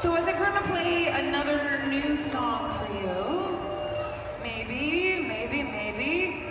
So I think we're gonna play another new song for you. Maybe, maybe, maybe.